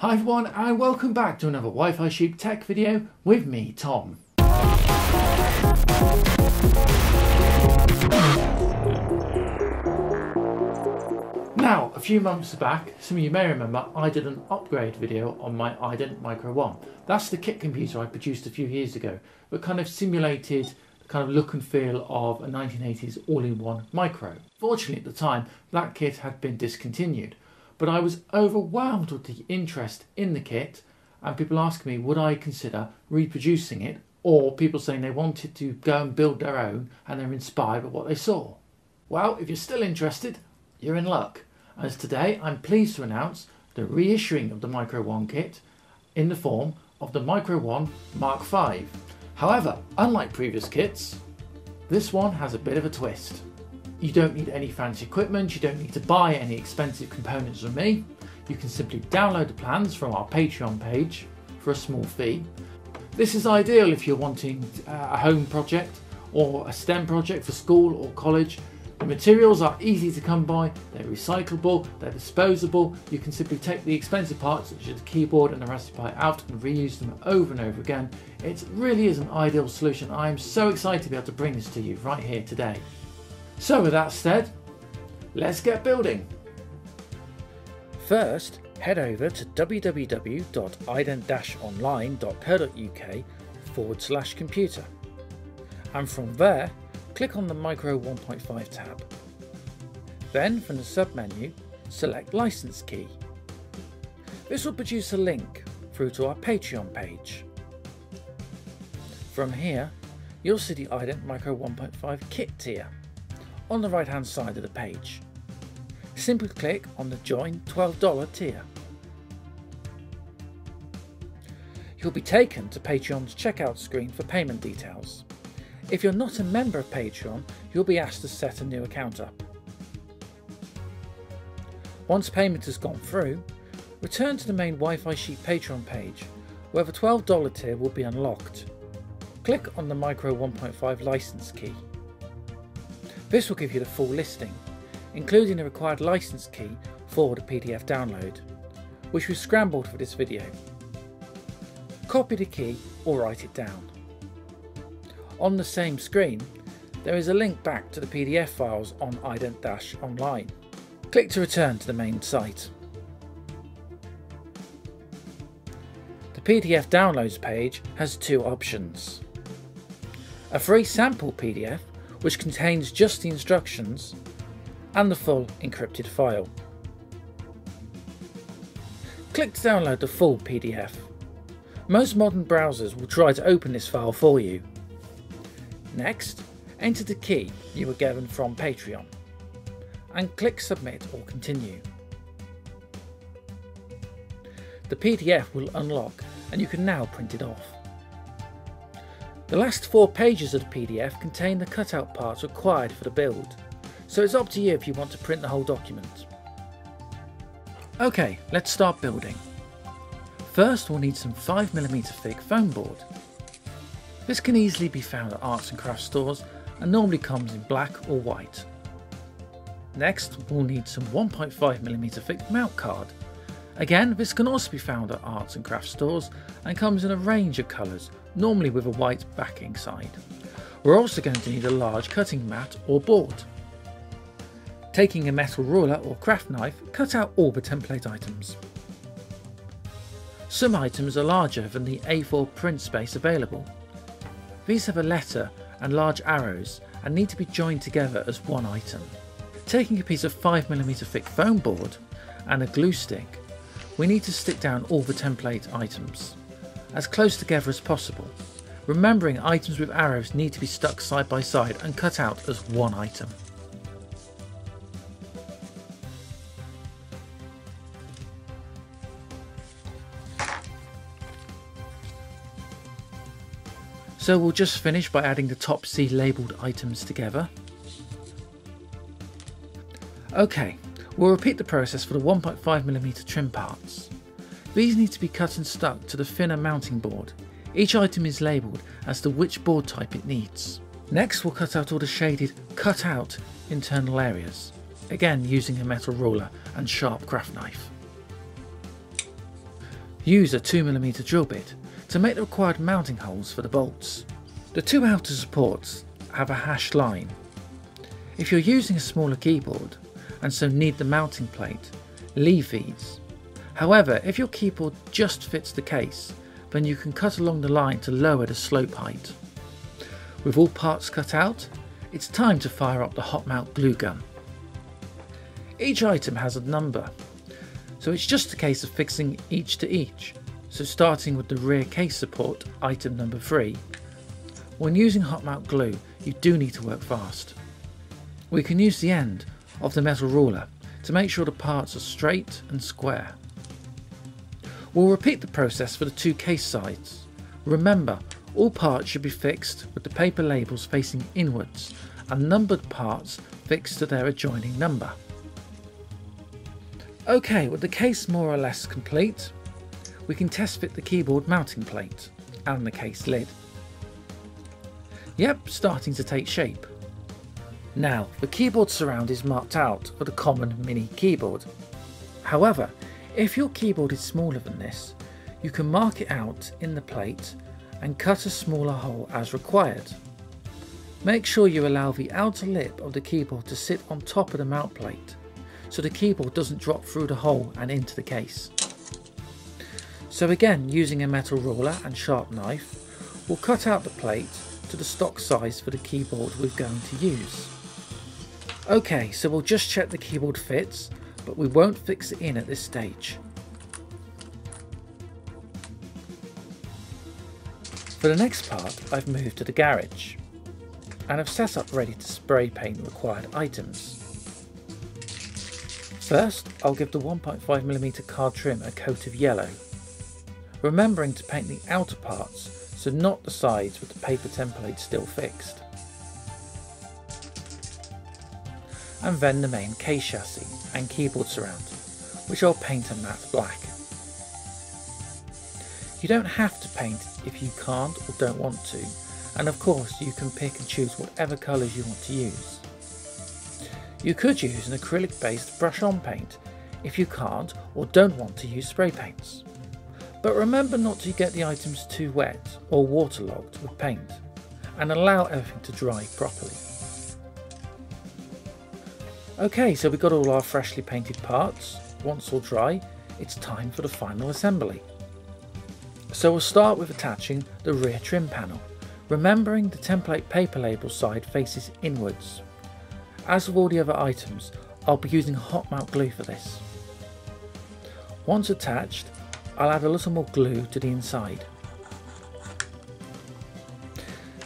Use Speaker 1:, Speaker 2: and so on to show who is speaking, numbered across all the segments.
Speaker 1: Hi everyone and welcome back to another Wi-Fi Sheep tech video with me, Tom. Now, a few months back, some of you may remember I did an upgrade video on my iDent Micro 1. That's the kit computer I produced a few years ago, but kind of simulated the kind of look and feel of a 1980s all-in-one micro. Fortunately at the time, that kit had been discontinued, but I was overwhelmed with the interest in the kit and people asking me would I consider reproducing it or people saying they wanted to go and build their own and they're inspired by what they saw. Well, if you're still interested, you're in luck as today I'm pleased to announce the reissuing of the Micro 1 kit in the form of the Micro 1 Mark V. However, unlike previous kits, this one has a bit of a twist. You don't need any fancy equipment, you don't need to buy any expensive components from me. You can simply download the plans from our Patreon page for a small fee. This is ideal if you're wanting uh, a home project or a STEM project for school or college the materials are easy to come by, they're recyclable, they're disposable. You can simply take the expensive parts, such as the keyboard and the Raspberry Pi, out and reuse them over and over again. It really is an ideal solution. I am so excited to be able to bring this to you right here today. So, with that said, let's get building.
Speaker 2: First, head over to www.ident-online.co.uk forward slash computer. And from there, click on the Micro 1.5 tab. Then from the submenu, select License Key. This will produce a link through to our Patreon page. From here, you'll see the iDent Micro 1.5 kit tier on the right hand side of the page. Simply click on the Join $12 tier. You'll be taken to Patreon's checkout screen for payment details. If you're not a member of Patreon, you'll be asked to set a new account up. Once payment has gone through, return to the main Wi-Fi Sheep Patreon page, where the $12 tier will be unlocked. Click on the Micro 1.5 license key. This will give you the full listing, including the required license key for the PDF download, which was scrambled for this video. Copy the key or write it down. On the same screen, there is a link back to the PDF files on ident-online. Click to return to the main site. The PDF downloads page has two options. A free sample PDF, which contains just the instructions, and the full encrypted file. Click to download the full PDF. Most modern browsers will try to open this file for you, Next, enter the key you were given from Patreon and click Submit or Continue. The PDF will unlock and you can now print it off. The last four pages of the PDF contain the cutout parts required for the build, so it's up to you if you want to print the whole document. Okay, let's start building. First we'll need some 5mm thick foam board this can easily be found at arts and crafts stores and normally comes in black or white. Next, we'll need some 1.5mm thick mount card. Again, this can also be found at arts and crafts stores and comes in a range of colours, normally with a white backing side. We're also going to need a large cutting mat or board. Taking a metal ruler or craft knife, cut out all the template items. Some items are larger than the A4 print space available, these have a letter and large arrows and need to be joined together as one item. Taking a piece of 5mm thick foam board and a glue stick, we need to stick down all the template items, as close together as possible, remembering items with arrows need to be stuck side by side and cut out as one item. So we'll just finish by adding the top C labelled items together. Okay, we'll repeat the process for the 1.5mm trim parts. These need to be cut and stuck to the thinner mounting board. Each item is labelled as to which board type it needs. Next we'll cut out all the shaded cut out internal areas, again using a metal ruler and sharp craft knife. Use a 2mm drill bit to make the required mounting holes for the bolts. The two outer supports have a hashed line. If you're using a smaller keyboard and so need the mounting plate, leave these. However, if your keyboard just fits the case, then you can cut along the line to lower the slope height. With all parts cut out, it's time to fire up the hot melt glue gun. Each item has a number, so it's just a case of fixing each to each. So starting with the rear case support, item number 3, when using hot melt glue you do need to work fast. We can use the end of the metal ruler to make sure the parts are straight and square. We'll repeat the process for the two case sides. Remember, all parts should be fixed with the paper labels facing inwards and numbered parts fixed to their adjoining number. Okay, with the case more or less complete, we can test fit the keyboard mounting plate and the case lid. Yep, starting to take shape. Now, the keyboard surround is marked out for the common mini keyboard. However, if your keyboard is smaller than this, you can mark it out in the plate and cut a smaller hole as required. Make sure you allow the outer lip of the keyboard to sit on top of the mount plate so the keyboard doesn't drop through the hole and into the case. So again, using a metal ruler and sharp knife, we'll cut out the plate to the stock size for the keyboard we're going to use. Okay, so we'll just check the keyboard fits, but we won't fix it in at this stage. For the next part, I've moved to the garage and I've set up ready to spray paint the required items. First, I'll give the 1.5mm card trim a coat of yellow, remembering to paint the outer parts, so not the sides with the paper template still fixed. And then the main case chassis and keyboard surround, which I'll paint a matte black. You don't have to paint if you can't or don't want to, and of course you can pick and choose whatever colours you want to use. You could use an acrylic based brush on paint if you can't or don't want to use spray paints. But remember not to get the items too wet or waterlogged with paint and allow everything to dry properly. Okay, so we've got all our freshly painted parts. Once all dry, it's time for the final assembly. So we'll start with attaching the rear trim panel, remembering the template paper label side faces inwards as with all the other items, I'll be using hot melt glue for this. Once attached, I'll add a little more glue to the inside.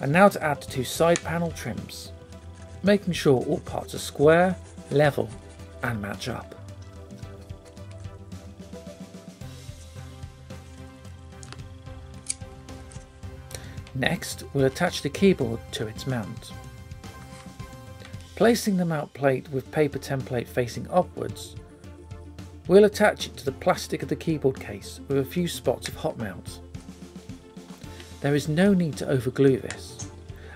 Speaker 2: And now to add the two side panel trims, making sure all parts are square, level and match up. Next, we'll attach the keyboard to its mount. Placing the mount plate with paper template facing upwards, we'll attach it to the plastic of the keyboard case with a few spots of hot melt. There is no need to overglue this,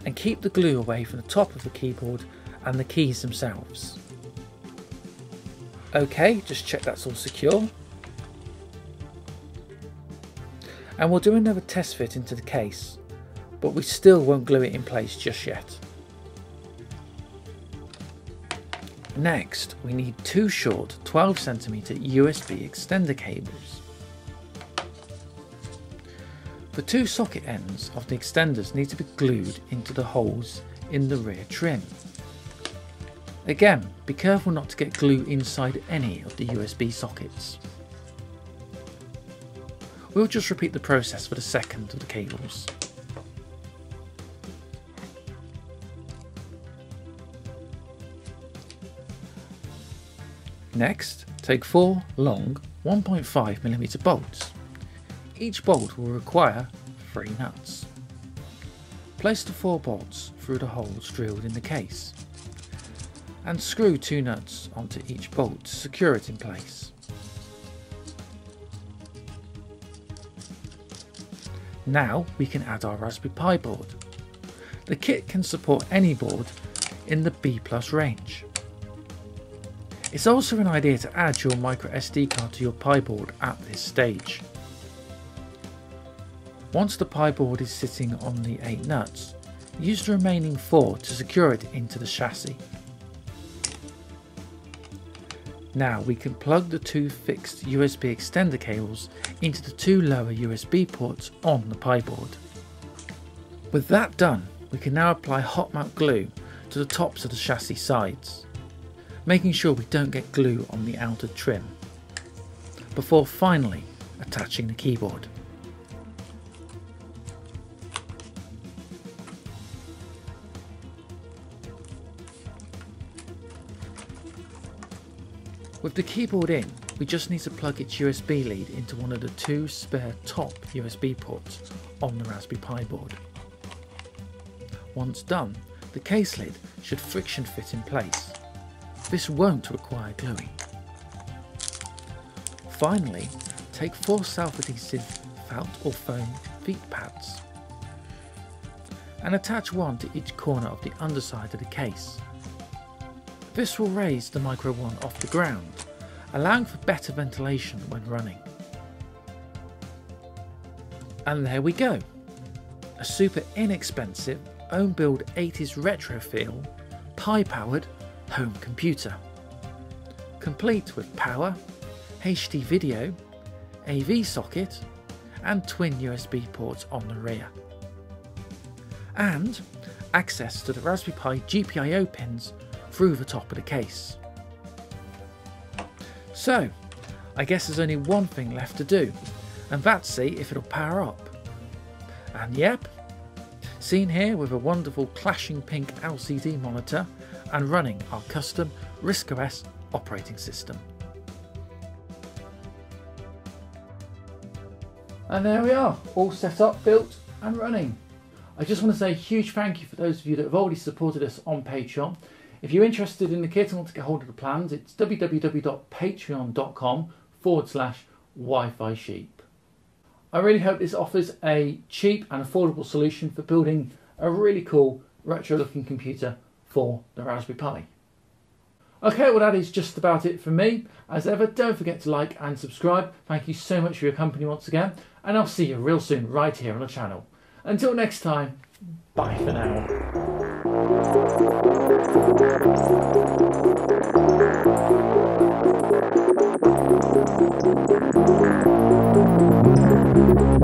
Speaker 2: and keep the glue away from the top of the keyboard and the keys themselves. Okay, just check that's all secure. And we'll do another test fit into the case, but we still won't glue it in place just yet. Next, we need two short 12cm USB extender cables. The two socket ends of the extenders need to be glued into the holes in the rear trim. Again, be careful not to get glue inside any of the USB sockets. We'll just repeat the process for the second of the cables. Next, take four long 1.5mm bolts. Each bolt will require three nuts. Place the four bolts through the holes drilled in the case and screw two nuts onto each bolt to secure it in place. Now we can add our Raspberry Pi board. The kit can support any board in the B plus range. It's also an idea to add your micro SD card to your Pi board at this stage. Once the Pi board is sitting on the 8 nuts, use the remaining 4 to secure it into the chassis. Now we can plug the two fixed USB extender cables into the two lower USB ports on the Pi board. With that done, we can now apply hot melt glue to the tops of the chassis sides, making sure we don't get glue on the outer trim, before finally attaching the keyboard. With the keyboard in, we just need to plug its USB lead into one of the two spare top USB ports on the Raspberry Pi board. Once done, the case lid should friction fit in place. This won't require gluing. Finally, take four self-adhesive felt or foam feet pads and attach one to each corner of the underside of the case. This will raise the Micro One off the ground, allowing for better ventilation when running. And there we go! A super inexpensive, own build 80s retro feel, Pi powered home computer. Complete with power, HD video, AV socket, and twin USB ports on the rear. And access to the Raspberry Pi GPIO pins through the top of the case. So, I guess there's only one thing left to do, and that's see if it'll power up. And yep, seen here with a wonderful clashing pink LCD monitor and running our custom RISC-OS operating system.
Speaker 1: And there we are, all set up, built and running. I just want to say a huge thank you for those of you that have already supported us on Patreon. If you're interested in the kit and want to get hold of the plans, it's www.patreon.com forward slash Wi-Fi sheep. I really hope this offers a cheap and affordable solution for building a really cool retro looking computer for the Raspberry Pi. Okay, well that is just about it for me. As ever, don't forget to like and subscribe. Thank you so much for your company once again, and I'll see you real soon right here on the channel. Until next time, bye for now. Thank